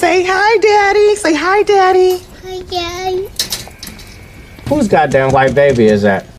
Say hi, Daddy. Say hi, Daddy. Hi, daddy. Whose goddamn white baby is that?